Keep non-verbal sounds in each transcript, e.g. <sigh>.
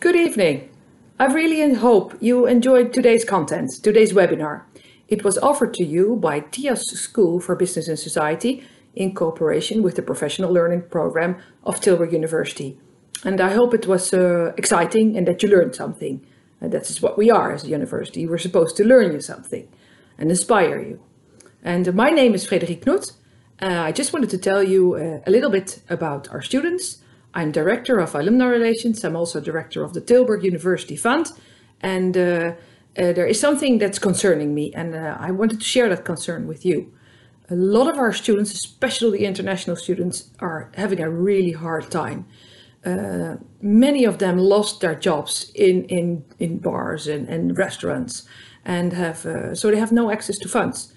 Good evening. I really hope you enjoyed today's content, today's webinar. It was offered to you by TIAS School for Business and Society in cooperation with the Professional Learning Program of Tilburg University. And I hope it was uh, exciting and that you learned something. And that is what we are as a university. We're supposed to learn you something and inspire you. And my name is Frederik Knut. Uh, I just wanted to tell you uh, a little bit about our students, I'm director of alumni relations. I'm also director of the Tilburg University Fund. And uh, uh, there is something that's concerning me and uh, I wanted to share that concern with you. A lot of our students, especially the international students, are having a really hard time. Uh, many of them lost their jobs in, in, in bars and, and restaurants and have, uh, so they have no access to funds.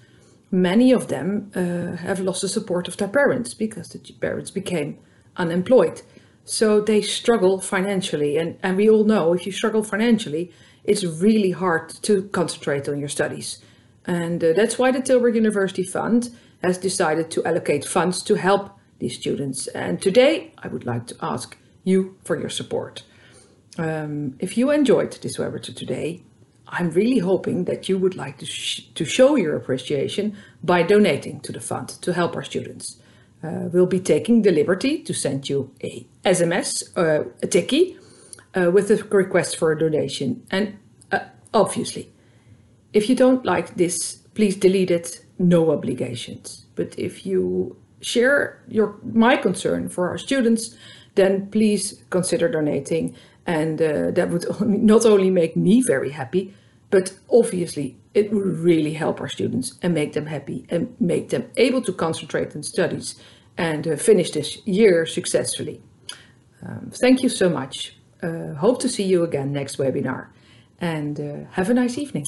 Many of them uh, have lost the support of their parents because the parents became unemployed. So they struggle financially. And, and we all know if you struggle financially, it's really hard to concentrate on your studies. And uh, that's why the Tilburg University Fund has decided to allocate funds to help these students. And today I would like to ask you for your support. Um, if you enjoyed this webinar today, I'm really hoping that you would like to, sh to show your appreciation by donating to the fund to help our students uh, we'll be taking the liberty to send you a SMS, uh, a Tikkie, uh, with a request for a donation. And uh, obviously, if you don't like this, please delete it, no obligations. But if you share your my concern for our students, then please consider donating. And uh, that would <laughs> not only make me very happy, but obviously it will really help our students and make them happy and make them able to concentrate on studies and uh, finish this year successfully. Um, thank you so much. Uh, hope to see you again next webinar and uh, have a nice evening.